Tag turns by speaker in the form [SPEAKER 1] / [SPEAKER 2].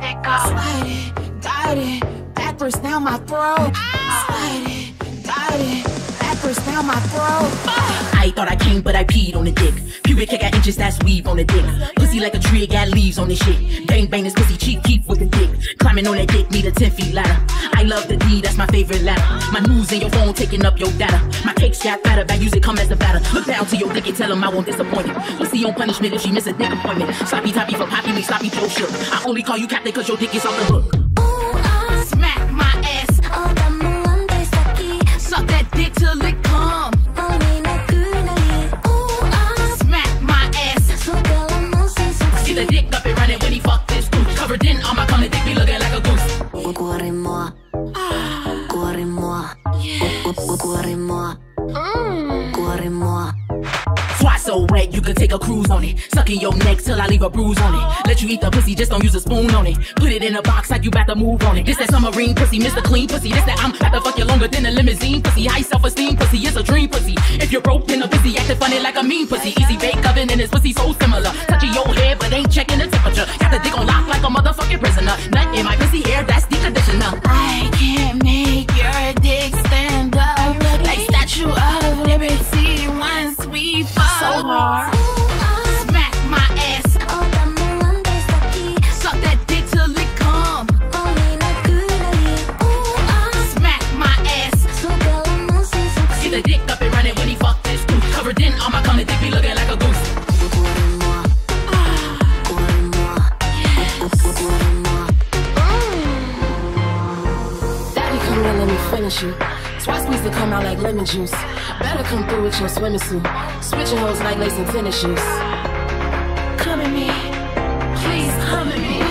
[SPEAKER 1] dick up.
[SPEAKER 2] Slide it, guide it, backwards down my throat. Slide it, guide it, backwards down my throat.
[SPEAKER 3] I thought I came, but I peed on the dick. Pubic hair got inches, that's weave on the dick. Pussy like a tree, it got leaves on this shit. Bang bang, this pussy cheek, keep with the dick. Climbing on that dick, need a 10 feet ladder. I love the D, that's my favorite ladder. My news in your phone, taking up your data. My cakes got fatter, bad use it come as a batter. Look down to your dick and tell him I won't disappoint you. Pussy on punishment if she miss a dick appointment. Sloppy toppy for poppy, me sloppy Joe shook. I only call you captain cause your dick is on the hook.
[SPEAKER 2] Smack my ass, suck that dick till it
[SPEAKER 3] the dick up and running when he fuck this dude. Covered in all my cum, the dick be looking like a goose.
[SPEAKER 4] Kuori mua, cuore-moi, kuori
[SPEAKER 3] mua, cuore-moi. So wet, you could take a cruise on it. Sucking your neck till I leave a bruise on it. Let you eat the pussy, just don't use a spoon on it. Put it in a box like you about to move on it. This that submarine pussy, Mr. Clean pussy. This that I'm about to fuck you longer than a limousine pussy. High self esteem pussy, it's a dream pussy. If you're broke, then a pussy acting funny like a mean pussy. Easy bake oven and his pussy so similar. Touching your head, but ain't checking the temperature. Got the dick on lock like a motherfucking prisoner. Nut in my pussy hair, that's
[SPEAKER 2] up
[SPEAKER 3] running when he this dude. Covered in on my cum, the dick be looking like a goose.
[SPEAKER 4] Ah,
[SPEAKER 5] Daddy, come here, let me finish you. Twice squeeze to come out like lemon juice. Better come through with your swimming suit. Switching hoes like lacing tennis shoes.
[SPEAKER 2] come at me. Please come at me.